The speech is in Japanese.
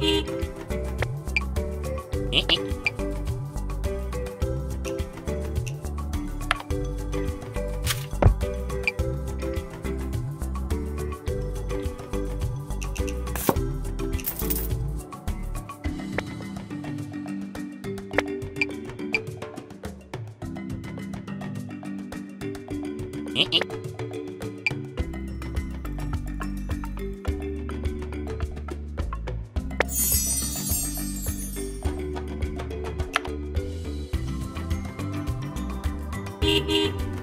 えっ Hee hee!